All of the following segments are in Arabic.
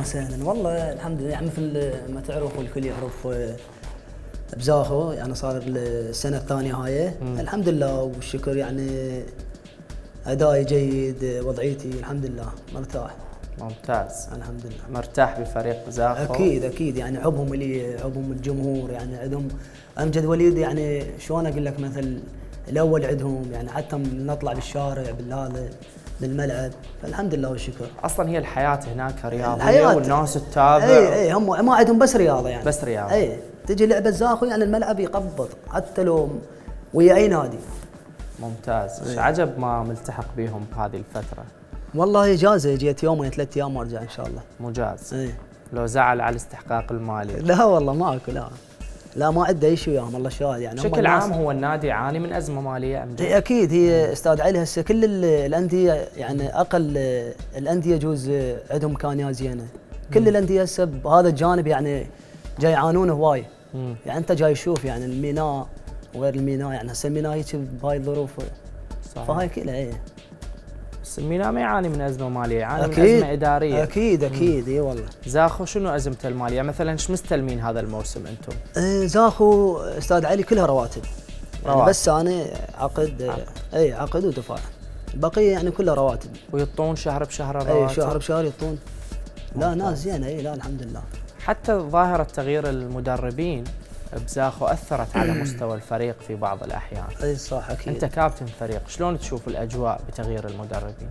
وسهلا والله الحمد لله يعني مثل ما تعرف والكل يعرف آه، بزاخو يعني صار السنة الثانية هاي. الحمد لله والشكر يعني أدائي جيد وضعيتي الحمد لله مرتاح. ممتاز. الحمد لله. مرتاح بفريق زاخو أكيد أكيد يعني حبهم لي حبهم الجمهور يعني عندهم امجد وليد يعني شلون أقول لك مثل الأول عندهم يعني حتى نطلع بالشارع بالهذا بالملعب فالحمد لله والشكر. أصلا هي الحياة هناك رياضية الحياة- والناس تتابع. إي إي هم ما عندهم بس رياضة يعني. بس رياضة. إي تجي لعبة زاخو يعني الملعب يقبض حتى لو ويا أي نادي. ممتاز. إيش عجب ما ملتحق بهم بهذه الفترة؟ والله اجازه جيت يومين ثلاث أيام وأرجع إن شاء الله. مجاز إي. لو زعل على الاستحقاق المالي. لا والله ماكو لا. لا ما عنده اي شيء وياهم الله شاهد يعني بشكل عام هو النادي يعاني من أزمة مالية ام إيه أكيد هي أستاذ علي هسه كل ال- الأندية يعني أقل الأندية يجوز عندهم امكانيات زينة. كل الأندية هسه بهذا الجانب يعني جاي يعانون هواي. يعني أنت جاي تشوف يعني الميناء وغير الميناء يعني هسه الميناء هيك بهاي الظروف. صحيح. فهاي كلها إيه. بس الميناء ما يعاني من أزمة مالية يعاني من أكيد أزمة إدارية. أكيد أكيد إي والله. زاخو شنو ازمته المالية؟ مثلا إيش مستلمين هذا الموسم أنتم؟ إيه زاخو أستاذ علي كلها رواتب. يعني رواتب. بس أنا عقد اي عقد ودفاع. بقية يعني كلها رواتب. ويطون شهر بشهر اي الرواتب. شهر بشهر يعطون لا. ناس زينة إي لا الحمد لله. حتى ظاهرة تغيير المدربين بزاخو اثرت على مستوى الفريق في بعض الأحيان. أي صح أكيد. أنت كابتن فريق شلون تشوف الأجواء بتغيير المدربين؟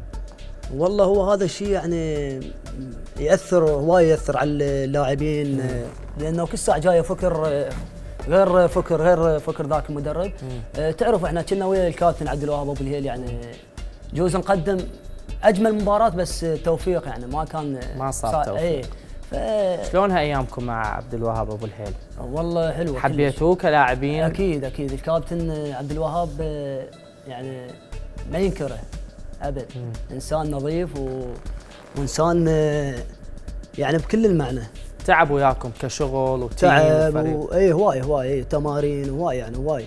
والله هو هذا الشيء يعني يأثر هواي يأثر على اللاعبين لأنه كل ساعة جاية فكر غير فكر غير فكر ذاك المدرب. آه، تعرف إحنا كنا ويا الكابتن عبد الوهاب أبو الهيل يعني جوز نقدم أجمل مباراة بس توفيق يعني ما كان ما صار صار- توفيق. اي ف شلونها ايامكم مع عبد الوهاب أبو الهيل؟ والله حلوة. حبيتوه كلاعبين؟ أكيد أكيد. الكابتن عبد الوهاب آه، يعني ما ينكره أبد. إنسان نظيف و... وإنسان آه، يعني بكل المعنى. تعب وياكم كشغل و team تعب وفريق. و... اي هواي هواي اي تمارين هواي يعني هواي.